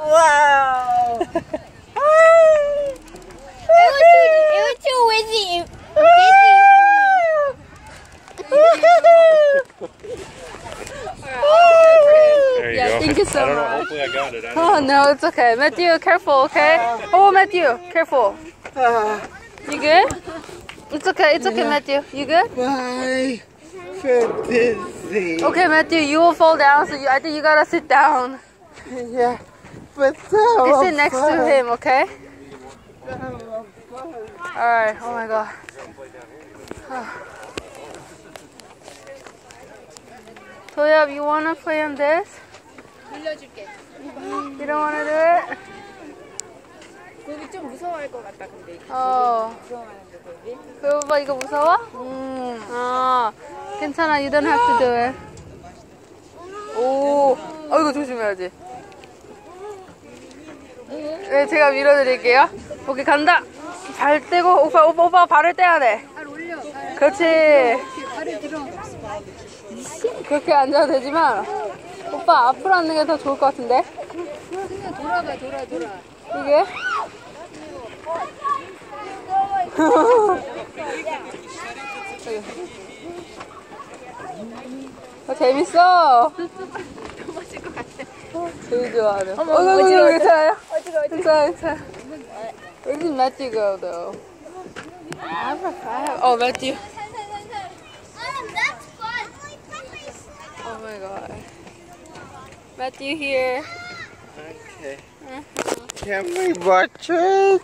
Wow. It was too, it was too windy. There you Yeah, go. thank you so I don't know. much. Hopefully I got it. I Oh no, it's okay. Matthew, careful, okay? Um, oh, Matthew, careful. Uh, you good? It's okay, it's okay, Matthew. You good? Bye. For dizzy. Okay, Matthew, you will fall down, so you, I think you gotta sit down. Yeah. You sit next to him, okay? Alright, oh my god. Toyab, you wanna play on this? You don't wanna do it? 거기 좀 무서워할 것 같다, 근데. 어. 무서워하는데, 거기. 그 오빠 이거 무서워? 음. 아, 괜찮아. You don't have to do it. 오, 어 이거 조심해야지. 네, 제가 밀어드릴게요. 오케이 간다. 발 떼고 오빠 오빠 오빠 발을 떼야 돼. 발 올려. 발, 그렇지. 발을 들어. 그렇게 앉아도 되지만 오빠 앞으로 앉는 게 더 좋을 것 같은데. 그냥 돌아가, 돌아, 돌아. 이게? 어, 재밌어. 제일 좋아하는. 어, 이거, 이거, 이거 괜찮아요? 괜찮아, 괜찮아. Where did Matthew go, though? I have, I have, oh, Matthew. that's fun. Oh my god. Matthew here. Okay. Can we watch it?